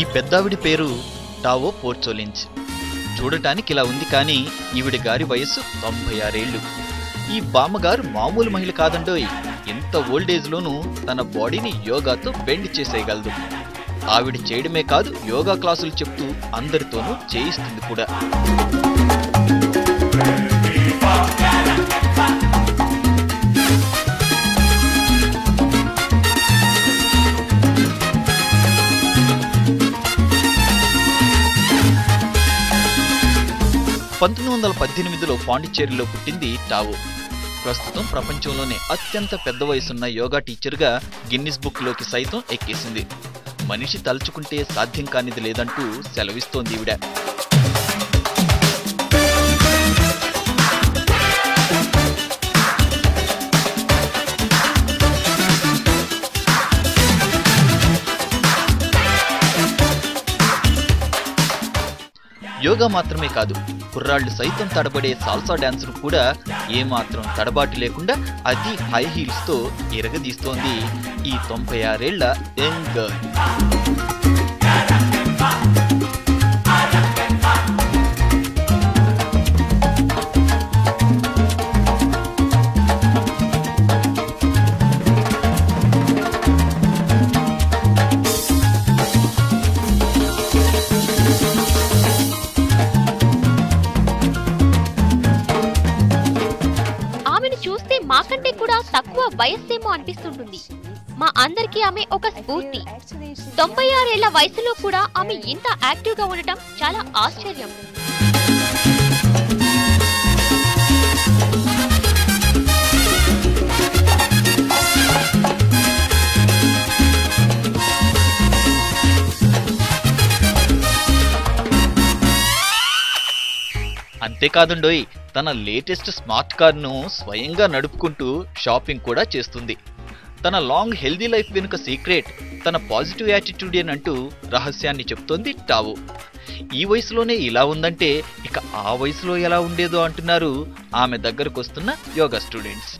ఈ పెద్దావిడి పేరు టావో పోర్చోలించ్. చూడటానికి ఇలా ఉంది కానీ ఈవిడ గారి వయస్సు తొంభై ఆరేళ్ళు ఈ బామ్మగారు మామూలు మహిళ కాదండోయ్. ఎంత ఓల్డేజ్లోనూ తన బాడీని యోగాతో బెండ్ చేసేయగలదు. ఆవిడ చేయడమే కాదు యోగా క్లాసులు చెప్తూ అందరితోనూ చేయిస్తుంది కూడా. పంతొమ్మిది వందల పద్దెనిమిదిలో పాండిచ్చేరిలో పుట్టింది టావో. ప్రస్తుతం ప్రపంచంలోనే అత్యంత పెద్ద వయసున్న యోగా టీచర్గా గిన్నిస్ బుక్లోకి సైతం ఎక్కేసింది. మనిషి తలుచుకుంటే సాధ్యం కానిది లేదంటూ సెలవిస్తోంది ఈవిడ. యోగా మాత్రమే కాదు కుర్రాళ్ళు సైతం తడబడే సాల్సా డాన్స్ను కూడా ఏమాత్రం తడబాటు లేకుండా అతి హై హీల్స్తో తో ఇరగదీస్తోంది ఈ తొంభై ఆరేళ్ళ యంగ్ గర్ల్. తక్కువ వయస్సేమో అనిపిస్తుంటుంది. మా అందరికీ ఆమె ఒక స్ఫూర్తి. తొంభై ఆరేళ్ళ వయసులో కూడా ఆమె ఇంత యాక్టివ్గా ఉండటం చాలా ఆశ్చర్యం. అంతేకాదుండోయ్ తన లేటెస్ట్ స్మార్ట్ కార్ను స్వయంగా నడుపుకుంటూ షాపింగ్ కూడా చేస్తుంది. తన లాంగ్ హెల్దీ లైఫ్ వెనుక సీక్రెట్ తన పాజిటివ్ యాటిట్యూడ్ అంటూ రహస్యాన్ని చెప్తోంది టావో. ఈ వయసులోనే ఇలా ఉందంటే ఇక ఆ వయసులో ఎలా ఉండేదో అంటున్నారు ఆమె దగ్గరకు వస్తున్న యోగా స్టూడెంట్స్.